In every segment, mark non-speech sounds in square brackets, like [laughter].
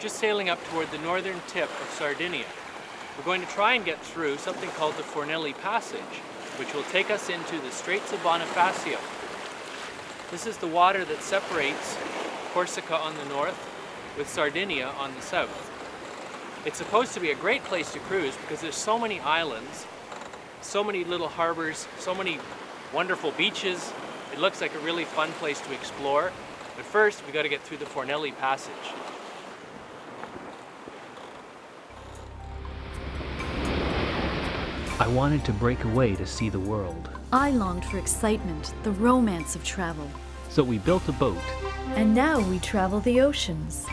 just sailing up toward the northern tip of Sardinia. We're going to try and get through something called the Fornelli Passage, which will take us into the Straits of Bonifacio. This is the water that separates Corsica on the north with Sardinia on the south. It's supposed to be a great place to cruise because there's so many islands, so many little harbors, so many wonderful beaches. It looks like a really fun place to explore. But first, we got to get through the Fornelli Passage. Wanted to break away to see the world. I longed for excitement, the romance of travel. So we built a boat. And now we travel the oceans.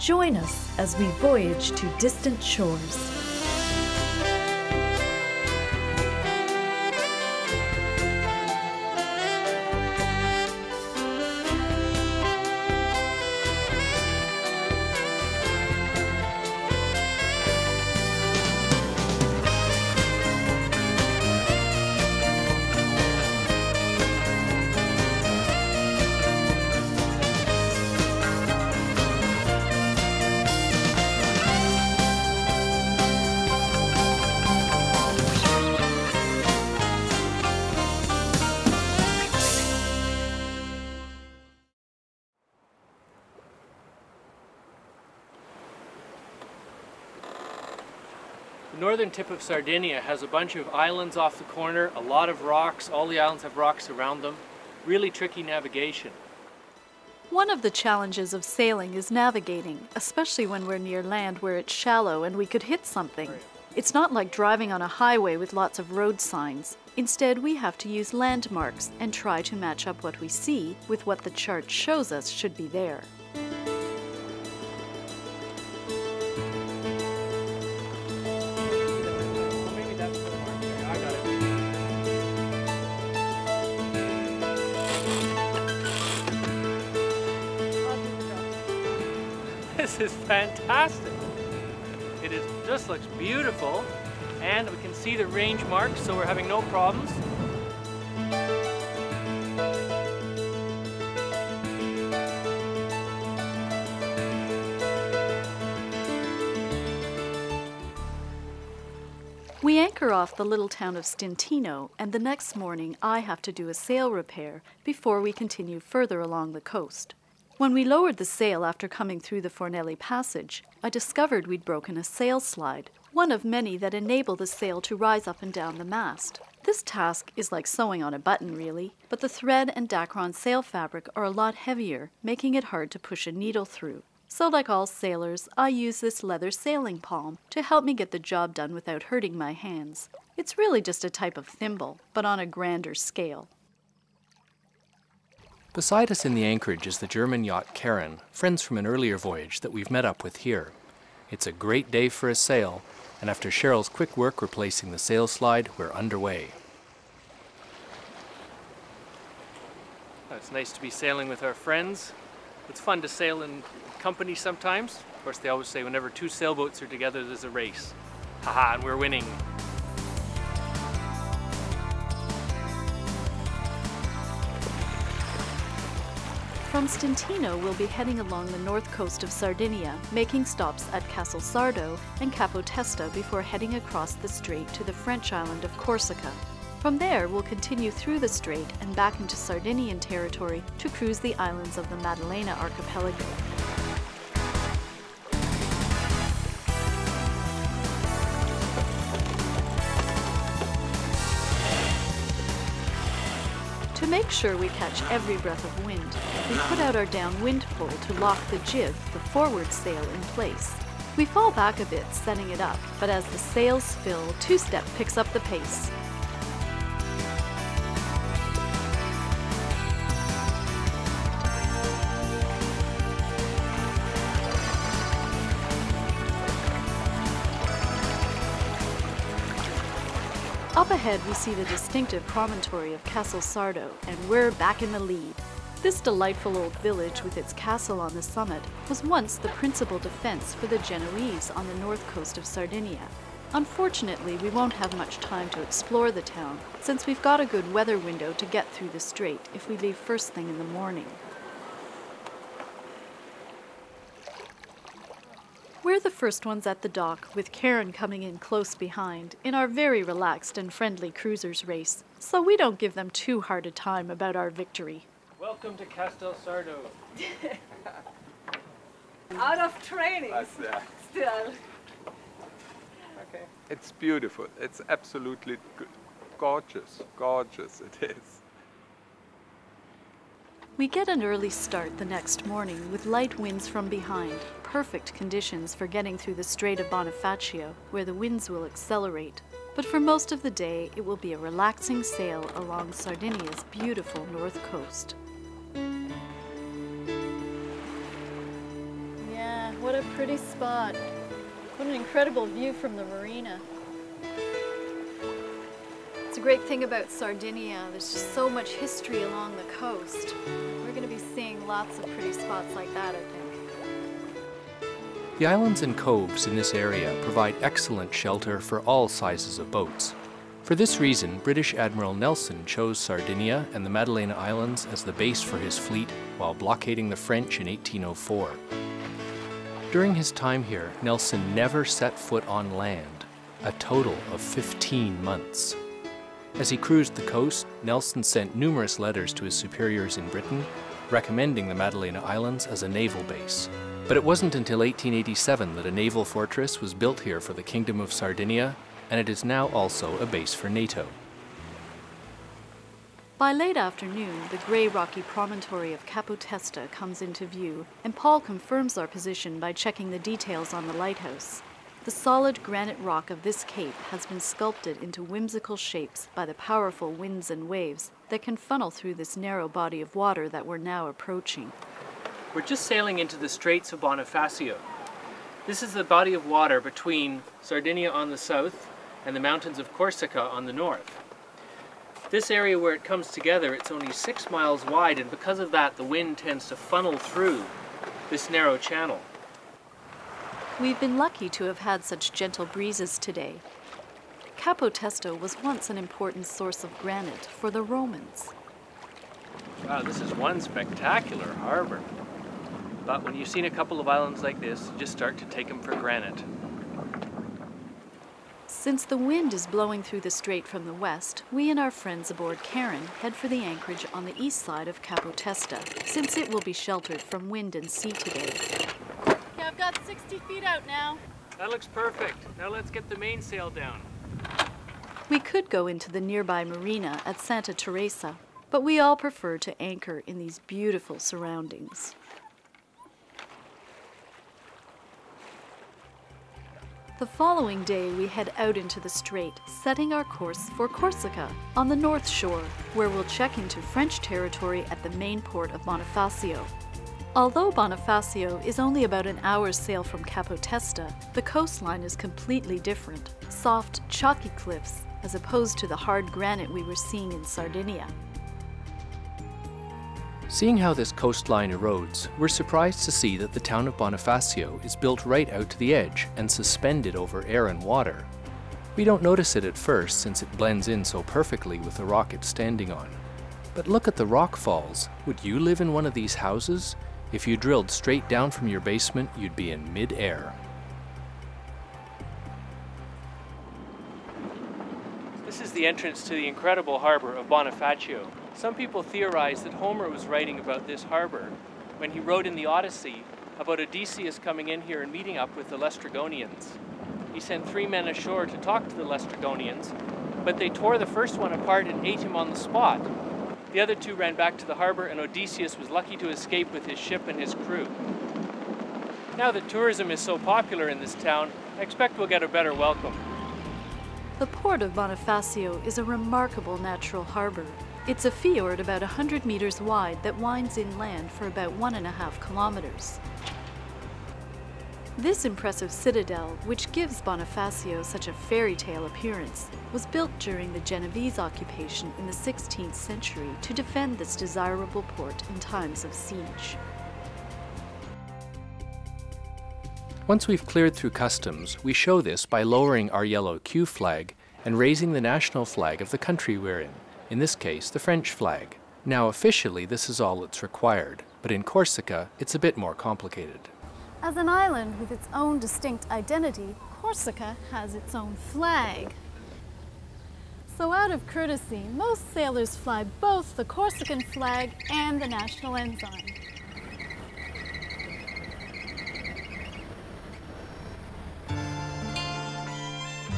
Join us as we voyage to distant shores. The northern tip of Sardinia has a bunch of islands off the corner, a lot of rocks. All the islands have rocks around them. Really tricky navigation. One of the challenges of sailing is navigating, especially when we're near land where it's shallow and we could hit something. It's not like driving on a highway with lots of road signs. Instead, we have to use landmarks and try to match up what we see with what the chart shows us should be there. Fantastic. It is, just looks beautiful and we can see the range marks so we're having no problems. We anchor off the little town of Stintino, and the next morning I have to do a sail repair before we continue further along the coast. When we lowered the sail after coming through the Fornelli Passage, I discovered we'd broken a sail slide, one of many that enable the sail to rise up and down the mast. This task is like sewing on a button, really, but the thread and Dacron sail fabric are a lot heavier, making it hard to push a needle through. So, like all sailors, I use this leather sailing palm to help me get the job done without hurting my hands. It's really just a type of thimble, but on a grander scale. Beside us in the anchorage is the German yacht Karen, friends from an earlier voyage that we've met up with here. It's a great day for a sail, and after Sheryl's quick work replacing the sail slide, we're underway. Uh, it's nice to be sailing with our friends. It's fun to sail in company sometimes. Of course, they always say whenever two sailboats are together, there's a race. Haha, and we're winning. From Stintino, we'll be heading along the north coast of Sardinia, making stops at Castel Sardo and Capo Testa before heading across the strait to the French island of Corsica. From there, we'll continue through the strait and back into Sardinian territory to cruise the islands of the Maddalena archipelago. Make sure we catch every breath of wind, we put out our downwind pole to lock the jib, the forward sail, in place. We fall back a bit, setting it up, but as the sails fill, two step picks up the pace. Up ahead, we see the distinctive promontory of Castel Sardo, and we're back in the lead. This delightful old village with its castle on the summit was once the principal defense for the Genoese on the north coast of Sardinia. Unfortunately, we won't have much time to explore the town since we've got a good weather window to get through the strait if we leave first thing in the morning. We're the first ones at the dock, with Karen coming in close behind in our very relaxed and friendly cruisers race, so we don't give them too hard a time about our victory. Welcome to Castel Sardo. [laughs] Out of training That's, uh, still. okay. It's beautiful. It's absolutely gorgeous. Gorgeous it is. We get an early start the next morning with light winds from behind, perfect conditions for getting through the Strait of Bonifacio, where the winds will accelerate. But for most of the day, it will be a relaxing sail along Sardinia's beautiful north coast. Yeah, what a pretty spot. What an incredible view from the marina. It's a great thing about Sardinia. There's just so much history along the coast. We're going to be seeing lots of pretty spots like that, I think. The islands and coves in this area provide excellent shelter for all sizes of boats. For this reason, British Admiral Nelson chose Sardinia and the Maddalena Islands as the base for his fleet while blockading the French in 1804. During his time here, Nelson never set foot on land, a total of 15 months. As he cruised the coast, Nelson sent numerous letters to his superiors in Britain recommending the Maddalena Islands as a naval base. But it wasn't until 1887 that a naval fortress was built here for the Kingdom of Sardinia, and it is now also a base for NATO. By late afternoon, the grey rocky promontory of Capo Testa comes into view, and Paul confirms our position by checking the details on the lighthouse. The solid granite rock of this cape has been sculpted into whimsical shapes by the powerful winds and waves that can funnel through this narrow body of water that we're now approaching. We're just sailing into the Straits of Bonifacio. This is the body of water between Sardinia on the south and the mountains of Corsica on the north. This area where it comes together, it's only six miles wide, and because of that, the wind tends to funnel through this narrow channel. We've been lucky to have had such gentle breezes today. Capo Testa was once an important source of granite for the Romans. Wow, this is one spectacular harbor. But when you've seen a couple of islands like this, you just start to take them for granted. Since the wind is blowing through the strait from the west, we and our friends aboard Karen head for the anchorage on the east side of Capo Testa, since it will be sheltered from wind and sea today. Okay, I've got 60 feet out now. That looks perfect. Now let's get the mainsail down. We could go into the nearby marina at Santa Teresa, but we all prefer to anchor in these beautiful surroundings. The following day, we head out into the strait, setting our course for Corsica on the north shore, where we'll check into French territory at the main port of Bonifacio. Although Bonifacio is only about an hour's sail from Capo Testa, the coastline is completely different soft, chalky cliffs, as opposed to the hard granite we were seeing in Sardinia. Seeing how this coastline erodes, we're surprised to see that the town of Bonifacio is built right out to the edge and suspended over air and water. We don't notice it at first since it blends in so perfectly with the rock it's standing on. But look at the rock falls. Would you live in one of these houses? If you drilled straight down from your basement, you'd be in mid-air. This is the entrance to the incredible harbor of Bonifacio. Some people theorize that Homer was writing about this harbor when he wrote in the Odyssey about Odysseus coming in here and meeting up with the Lestrygonians. He sent three men ashore to talk to the Lestrygonians, but they tore the first one apart and ate him on the spot. The other two ran back to the harbor, and Odysseus was lucky to escape with his ship and his crew. Now that tourism is so popular in this town, I expect we'll get a better welcome. The port of Bonifacio is a remarkable natural harbor. It's a fjord about 100 meters wide that winds inland for about one and a half kilometers. This impressive citadel, which gives Bonifacio such a fairy tale appearance, was built during the Genovese occupation in the 16th century to defend this desirable port in times of siege. Once we've cleared through customs, we show this by lowering our yellow Q flag and raising the national flag of the country we're in, in this case, the French flag. Now, officially, this is all that's required, but in Corsica, it's a bit more complicated. As an island with its own distinct identity, Corsica has its own flag. So, out of courtesy, most sailors fly both the Corsican flag and the national ensign.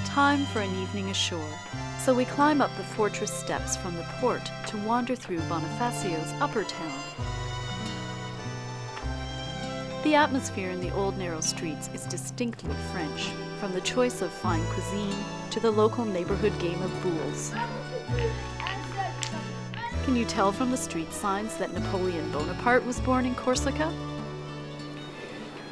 Time for an evening ashore, so we climb up the fortress steps from the port to wander through Bonifacio's upper town. The atmosphere in the old narrow streets is distinctly French, from the choice of fine cuisine to the local neighborhood game of boules. Can you tell from the street signs that Napoleon Bonaparte was born in Corsica?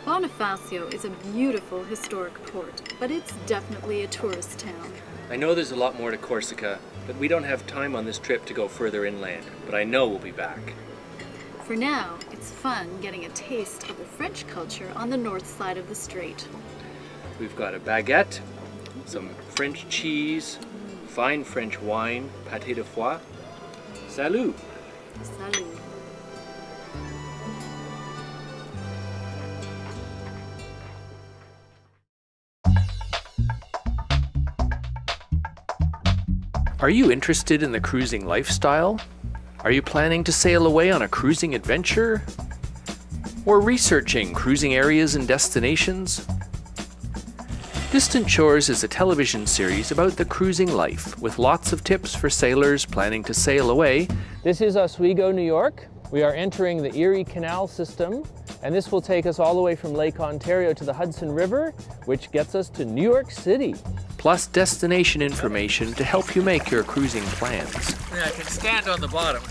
Bonifacio is a beautiful historic port, but it's definitely a tourist town. I know there's a lot more to Corsica, but we don't have time on this trip to go further inland. But I know we'll be back. For now, it's fun getting a taste of the French culture on the north side of the strait. We've got a baguette, some French cheese, fine French wine, pâté de foie. Salut! Salut. Are you interested in the cruising lifestyle? Are you planning to sail away on a cruising adventure? Or researching cruising areas and destinations? Distant Shores is a television series about the cruising life with lots of tips for sailors planning to sail away. This is Oswego, New York. We are entering the Erie Canal system, and this will take us all the way from Lake Ontario to the Hudson River, which gets us to New York City. Plus destination information to help you make your cruising plans. Yeah, I can stand on the bottom.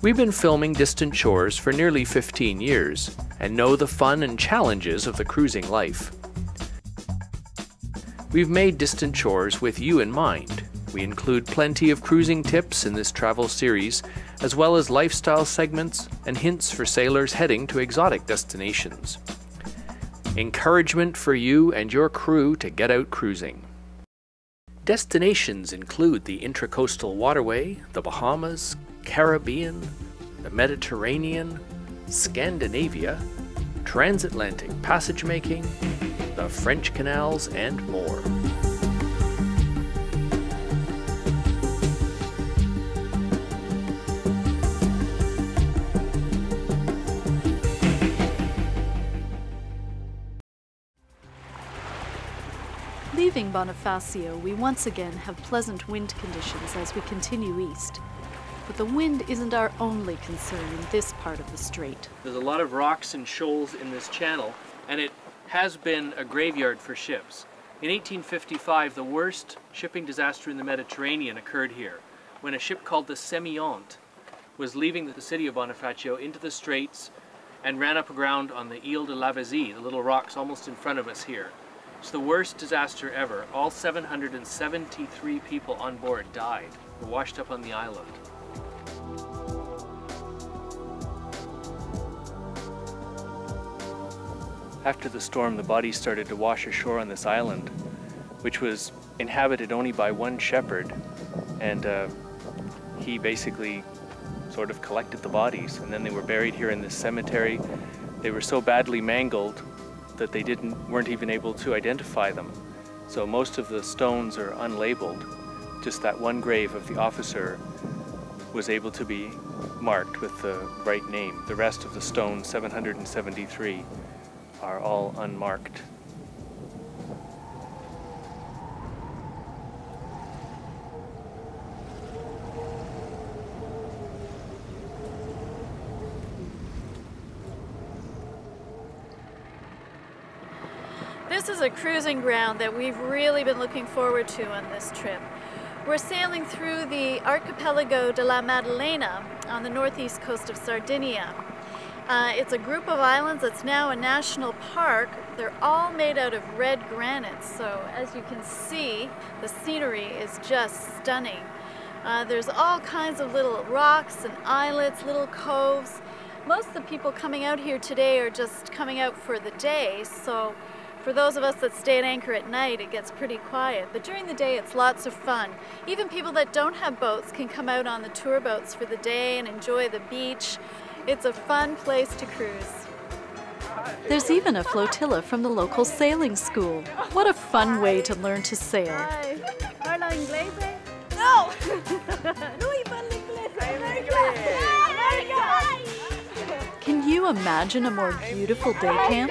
We've been filming Distant Shores for nearly 15 years and know the fun and challenges of the cruising life. We've made Distant Shores with you in mind. We include plenty of cruising tips in this travel series, as well as lifestyle segments and hints for sailors heading to exotic destinations. Encouragement for you and your crew to get out cruising. Destinations include the Intracoastal Waterway, the Bahamas, Caribbean, the Mediterranean, Scandinavia, transatlantic passage making, the French canals, and more. Leaving Bonifacio, we once again have pleasant wind conditions as we continue east. But the wind isn't our only concern in this part of the strait. There's a lot of rocks and shoals in this channel, and it has been a graveyard for ships. In 1855, the worst shipping disaster in the Mediterranean occurred here, when a ship called the Semillante was leaving the city of Bonifacio into the straits and ran up aground on the Ile de Lavezzi, the little rocks almost in front of us here. It's the worst disaster ever. All 773 people on board died, were washed up on the island. After the storm, the bodies started to wash ashore on this island, which was inhabited only by one shepherd, and uh, he basically sort of collected the bodies, and then they were buried here in this cemetery. They were so badly mangled that they didn't weren't even able to identify them. So most of the stones are unlabeled. Just that one grave of the officer was able to be marked with the right name. The rest of the stones, 773, are all unmarked. This is a cruising ground that we've really been looking forward to on this trip. We're sailing through the Archipelago de la Maddalena on the northeast coast of Sardinia. Uh, it's a group of islands that's now a national park. They're all made out of red granite, so as you can see, the scenery is just stunning. Uh, there's all kinds of little rocks and islets, little coves. Most of the people coming out here today are just coming out for the day, so for those of us that stay at anchor at night, it gets pretty quiet. But during the day, it's lots of fun. Even people that don't have boats can come out on the tour boats for the day and enjoy the beach. It's a fun place to cruise. There's even a flotilla from the local sailing school. What a fun way to learn to sail. Hi. Inglese? No! [laughs] Lui parla inglese. Can you imagine a more beautiful day camp?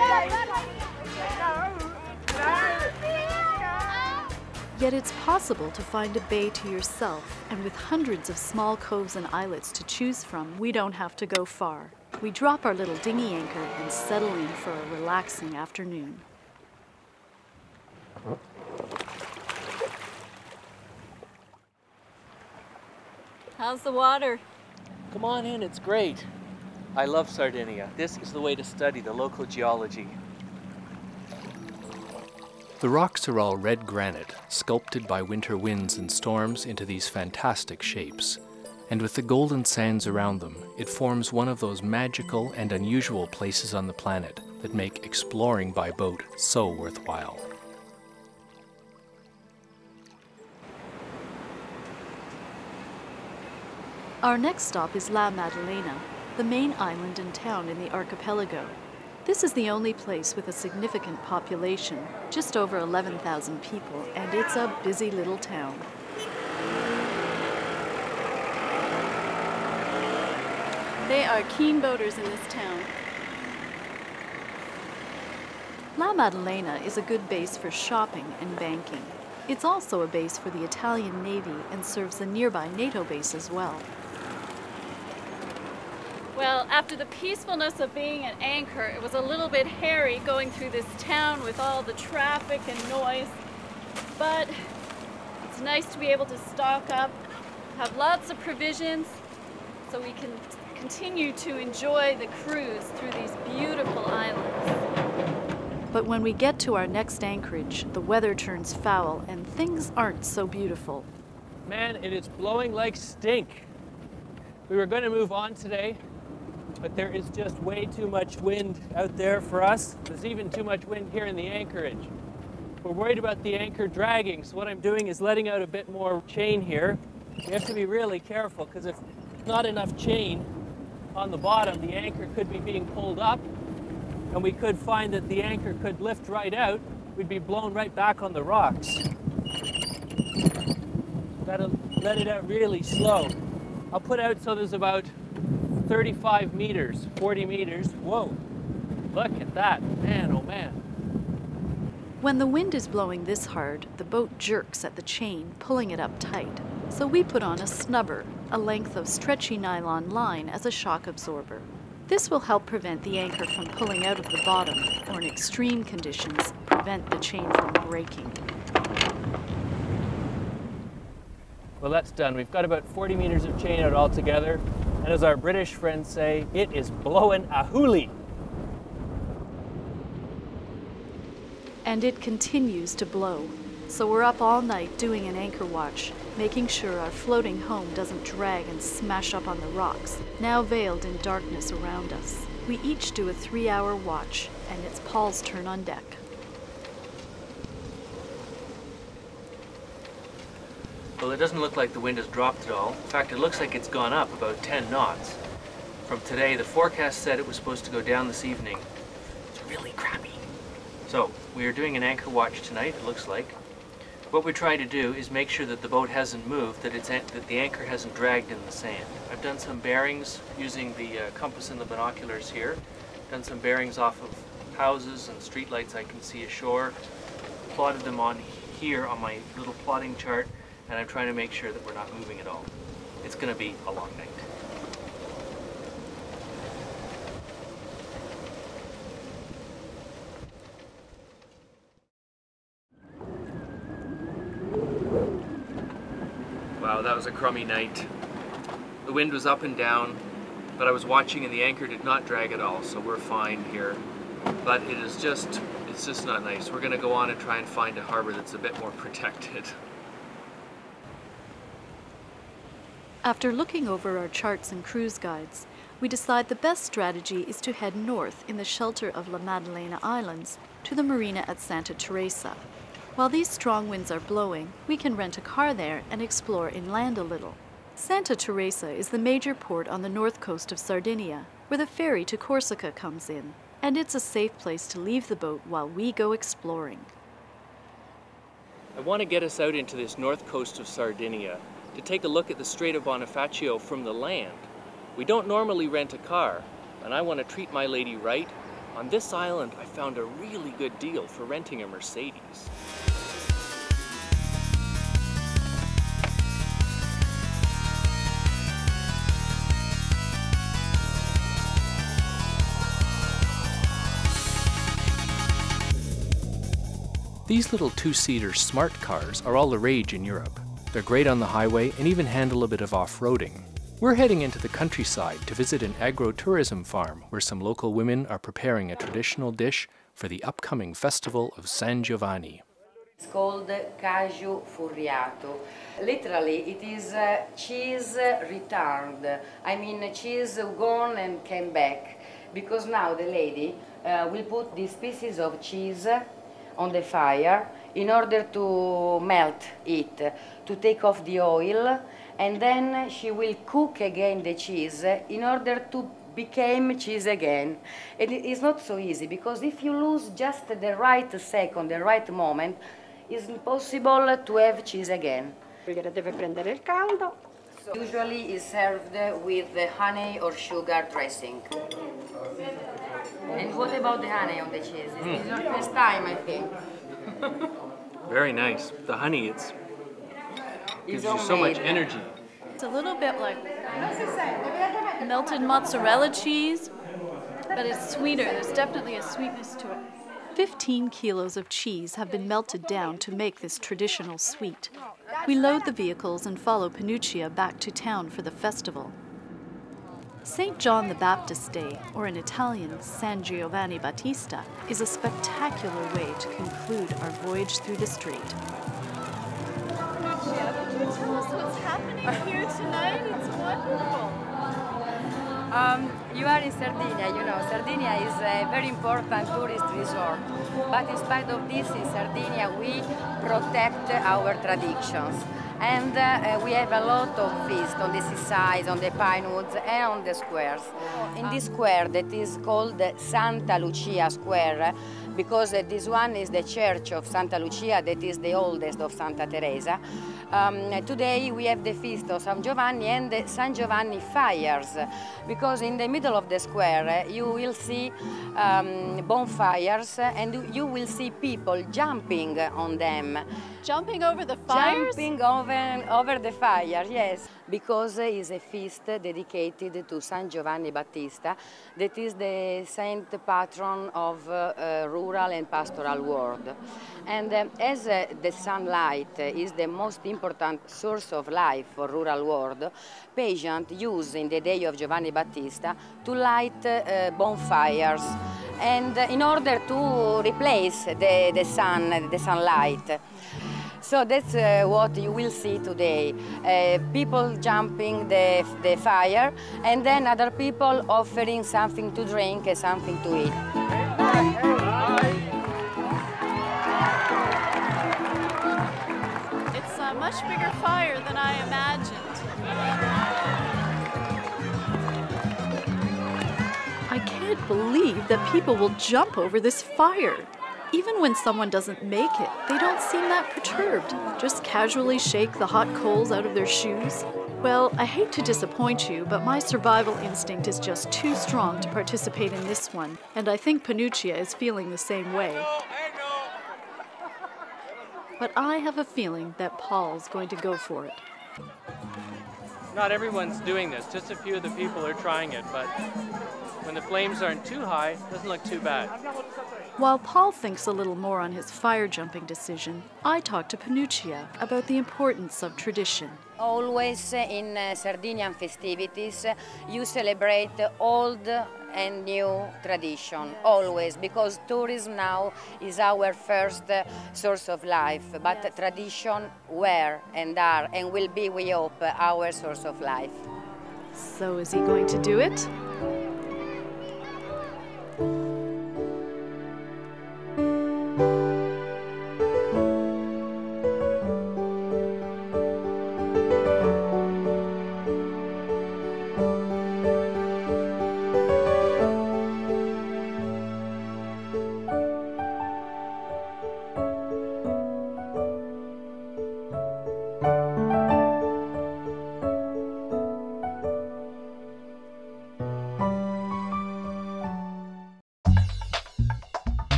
Yet it's possible to find a bay to yourself, and with hundreds of small coves and islets to choose from, we don't have to go far. We drop our little dinghy anchor and settle in for a relaxing afternoon. How's the water? Come on in, it's great. I love Sardinia. This is the way to study the local geology. The rocks are all red granite, sculpted by winter winds and storms into these fantastic shapes. And with the golden sands around them, it forms one of those magical and unusual places on the planet that make exploring by boat so worthwhile. Our next stop is La Maddalena, the main island and town in the archipelago. This is the only place with a significant population, just over 11,000 people, and it's a busy little town. They are keen boaters in this town. La Maddalena is a good base for shopping and banking. It's also a base for the Italian Navy and serves the nearby NATO base as well. Well, after the peacefulness of being at anchor, it was a little bit hairy going through this town with all the traffic and noise. But it's nice to be able to stock up, have lots of provisions, so we can continue to enjoy the cruise through these beautiful islands. But when we get to our next anchorage, the weather turns foul and things aren't so beautiful. Man, it is blowing like stink. We were going to move on today, but there is just way too much wind out there for us. There's even too much wind here in the anchorage. We're worried about the anchor dragging, so what I'm doing is letting out a bit more chain here. We have to be really careful because if not enough chain on the bottom, the anchor could be being pulled up and we could find that the anchor could lift right out. We'd be blown right back on the rocks. Gotta let it out really slow. I'll put out so there's about 35 meters, 40 meters. Whoa, look at that. Man, oh man. When the wind is blowing this hard, the boat jerks at the chain, pulling it up tight. So we put on a snubber, a length of stretchy nylon line as a shock absorber. This will help prevent the anchor from pulling out of the bottom, or in extreme conditions, prevent the chain from breaking. Well, that's done. We've got about 40 meters of chain out altogether. And as our British friends say, it is blowing a hoolie. And it continues to blow. So we're up all night doing an anchor watch, making sure our floating home doesn't drag and smash up on the rocks, now veiled in darkness around us. We each do a three hour watch, and it's Paul's turn on deck. Well, it doesn't look like the wind has dropped at all. In fact, it looks like it's gone up about 10 knots. From today, the forecast said it was supposed to go down this evening. It's really crappy. So, we are doing an anchor watch tonight, it looks like. What we're trying to do is make sure that the boat hasn't moved, that, it's, that the anchor hasn't dragged in the sand. I've done some bearings using the uh, compass and the binoculars here. Done some bearings off of houses and streetlights I can see ashore. Plotted them on here on my little plotting chart and I'm trying to make sure that we're not moving at all. It's going to be a long night. Wow, that was a crummy night. The wind was up and down, but I was watching and the anchor did not drag at all, so we're fine here. But it is just, it's just not nice. We're going to go on and try and find a harbor that's a bit more [laughs] protected. After looking over our charts and cruise guides, we decide the best strategy is to head north in the shelter of La Maddalena Islands to the marina at Santa Teresa. While these strong winds are blowing, we can rent a car there and explore inland a little. Santa Teresa is the major port on the north coast of Sardinia, where the ferry to Corsica comes in. and it's a safe place to leave the boat while we go exploring. I want to get us out into this north coast of Sardinia to take a look at the Strait of Bonifacio from the land. We don't normally rent a car, and I want to treat my lady right. On this island, I found a really good deal for renting a Mercedes. These little two-seater smart cars are all the rage in Europe. They're great on the highway and even handle a bit of off-roading. We're heading into the countryside to visit an agro-tourism farm where some local women are preparing a traditional dish for the upcoming festival of San Giovanni. It's called casu furriadu. Literally, it is uh, cheese returned. I mean, cheese gone and came back. Because now the lady uh, will put these pieces of cheese on the fire in order to melt it, to take off the oil, and then she will cook again the cheese in order to become cheese again. And it is not so easy because if you lose just the right second, the right moment, it's impossible to have cheese again. Deve prendere il caldo. Usually is served with the honey or sugar dressing. And what about the honey on the cheese? It's your first time, I think. [laughs] Very nice. The honey, it's gives you so much energy. It's a little bit like melted mozzarella cheese, but it's sweeter. There's definitely a sweetness to it. 15 kilos of cheese have been melted down to make this traditional sweet. We load the vehicles and follow Panuccia back to town for the festival. St. John the Baptist Day, or in Italian San Giovanni Battista, is a spectacular way to conclude our voyage through the strait. Tell us what's happening here tonight. It's wonderful. Um, you are in Sardinia, you know, Sardinia is a very important tourist resort. But in spite of this, in Sardinia, we protect our traditions. And uh, we have a lot of feasts on the seaside, on the pine woods, and on the squares. In this square that is called Santa Lucia Square, because uh, this one is the church of Santa Lucia, that is the oldest of Santa Teresa. Um, today we have the feast of San Giovanni and the San Giovanni fires, because in the middle of the square uh, you will see um, bonfires and you will see people jumping on them. Jumping over the fires? Jumping over, over the fire, yes, because it's a feast dedicated to San Giovanni Battista, that is the saint patron of uh, uh, rural and pastoral world. And um, as uh, the sunlight is the most important source of life for rural world, patients use in the day of Giovanni Battista to light uh, bonfires and in order to replace the, the sun, the sunlight. So that's uh, what you will see today. Uh, people jumping the, the fire and then other people offering something to drink and something to eat. It's a much bigger fire than I imagined. I can't believe that people will jump over this fire. Even when someone doesn't make it, they don't seem that perturbed, just casually shake the hot coals out of their shoes. Well, I hate to disappoint you, but my survival instinct is just too strong to participate in this one, and I think Panuccia is feeling the same way. But I have a feeling that Paul's going to go for it. Not everyone's doing this. Just a few of the people are trying it, but when the flames aren't too high, it doesn't look too bad. While Paul thinks a little more on his fire jumping decision, I talk to Panuccia about the importance of tradition. Always in uh, Sardinian festivities, uh, you celebrate old and new tradition, always, because tourism now is our first uh, source of life, but tradition were and are and will be, we hope, our source of life. So is he going to do it?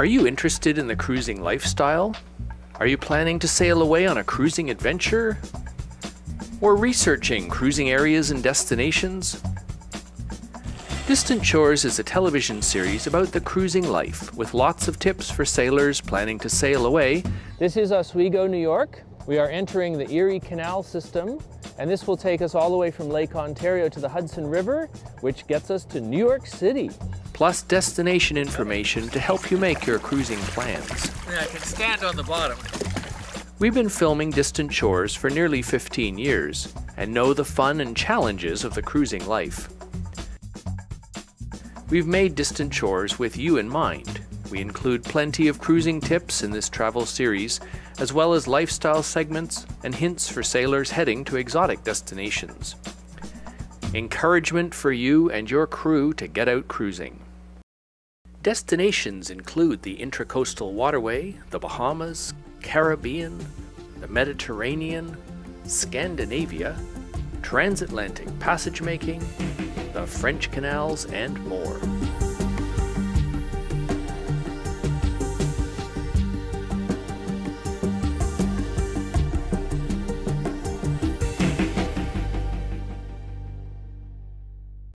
Are you interested in the cruising lifestyle? Are you planning to sail away on a cruising adventure? Or researching cruising areas and destinations? Distant Shores is a television series about the cruising life with lots of tips for sailors planning to sail away. This is Oswego, New York. We are entering the Erie Canal system, and this will take us all the way from Lake Ontario to the Hudson River, which gets us to New York City. Plus destination information to help you make your cruising plans. Yeah, I can stand on the bottom. We've been filming Distant Shores for nearly 15 years and know the fun and challenges of the cruising life. We've made Distant Shores with you in mind. We include plenty of cruising tips in this travel series, as well as lifestyle segments and hints for sailors heading to exotic destinations. Encouragement for you and your crew to get out cruising. Destinations include the Intracoastal Waterway, the Bahamas, Caribbean, the Mediterranean, Scandinavia, transatlantic passage making, the French canals, and more.